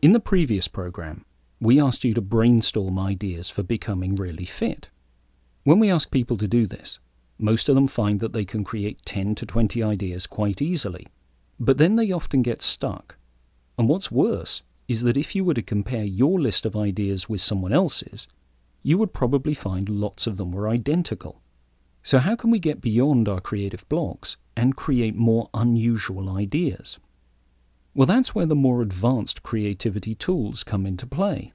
In the previous program, we asked you to brainstorm ideas for becoming really fit. When we ask people to do this, most of them find that they can create 10 to 20 ideas quite easily, but then they often get stuck. And what's worse is that if you were to compare your list of ideas with someone else's, you would probably find lots of them were identical. So, how can we get beyond our creative blocks and create more unusual ideas? Well, that's where the more advanced creativity tools come into play.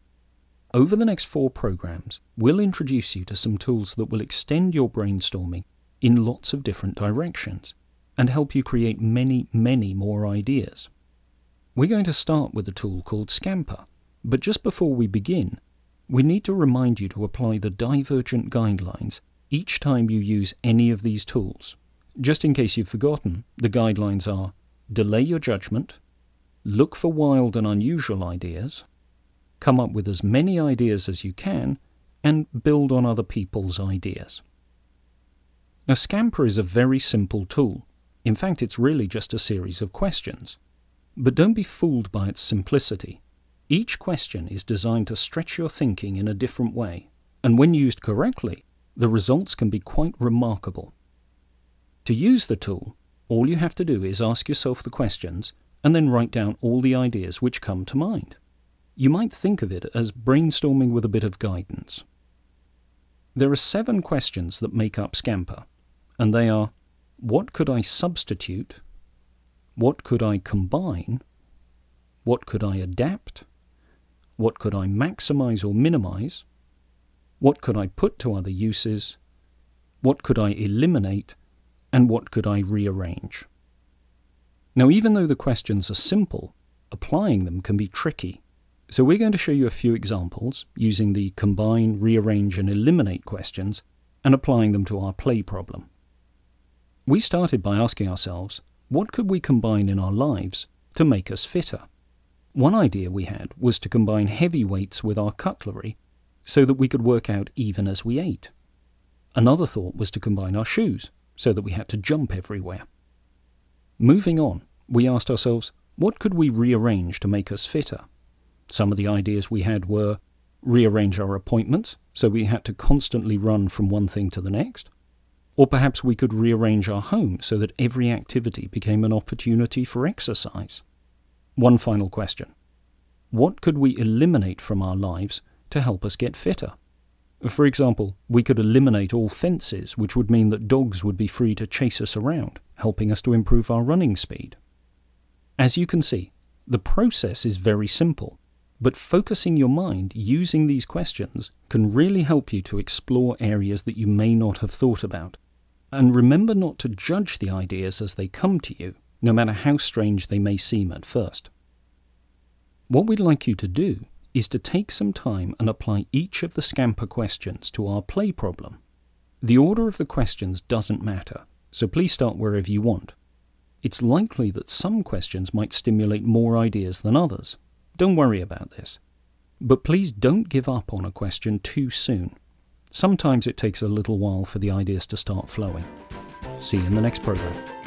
Over the next four programs, we'll introduce you to some tools that will extend your brainstorming in lots of different directions and help you create many, many more ideas. We're going to start with a tool called Scamper, but just before we begin, we need to remind you to apply the divergent guidelines each time you use any of these tools. Just in case you've forgotten, the guidelines are delay your judgment, look for wild and unusual ideas, come up with as many ideas as you can, and build on other people's ideas. A Scamper is a very simple tool. In fact, it's really just a series of questions. But don't be fooled by its simplicity. Each question is designed to stretch your thinking in a different way, and when used correctly, the results can be quite remarkable. To use the tool, all you have to do is ask yourself the questions and then write down all the ideas which come to mind. You might think of it as brainstorming with a bit of guidance. There are seven questions that make up Scamper, and they are what could I substitute? What could I combine? What could I adapt? What could I maximize or minimize? What could I put to other uses? What could I eliminate? And what could I rearrange? Now, even though the questions are simple, applying them can be tricky. So we're going to show you a few examples using the combine, rearrange and eliminate questions and applying them to our play problem. We started by asking ourselves, what could we combine in our lives to make us fitter? One idea we had was to combine heavy weights with our cutlery so that we could work out even as we ate. Another thought was to combine our shoes so that we had to jump everywhere. Moving on, we asked ourselves, what could we rearrange to make us fitter? Some of the ideas we had were rearrange our appointments so we had to constantly run from one thing to the next, or perhaps we could rearrange our home so that every activity became an opportunity for exercise. One final question. What could we eliminate from our lives to help us get fitter? For example, we could eliminate all fences, which would mean that dogs would be free to chase us around, helping us to improve our running speed. As you can see, the process is very simple, but focusing your mind using these questions can really help you to explore areas that you may not have thought about and remember not to judge the ideas as they come to you, no matter how strange they may seem at first. What we'd like you to do is to take some time and apply each of the Scamper questions to our play problem. The order of the questions doesn't matter, so please start wherever you want. It's likely that some questions might stimulate more ideas than others. Don't worry about this. But please don't give up on a question too soon. Sometimes it takes a little while for the ideas to start flowing. See you in the next program.